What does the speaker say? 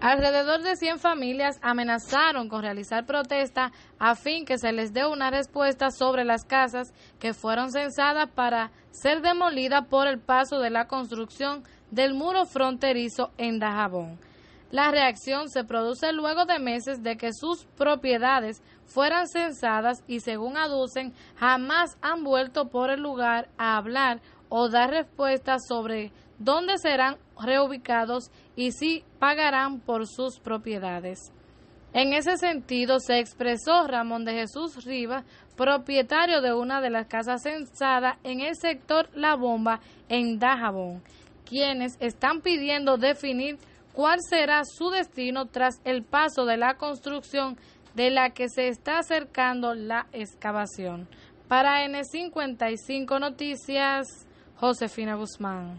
Alrededor de 100 familias amenazaron con realizar protesta a fin que se les dé una respuesta sobre las casas que fueron censadas para ser demolidas por el paso de la construcción del muro fronterizo en Dajabón. La reacción se produce luego de meses de que sus propiedades fueran censadas y según aducen jamás han vuelto por el lugar a hablar o dar respuestas sobre dónde serán reubicados y si pagarán por sus propiedades. En ese sentido, se expresó Ramón de Jesús Rivas, propietario de una de las casas censadas en el sector La Bomba en Dajabón, quienes están pidiendo definir cuál será su destino tras el paso de la construcción de la que se está acercando la excavación. Para N55 Noticias, Josefina Guzmán.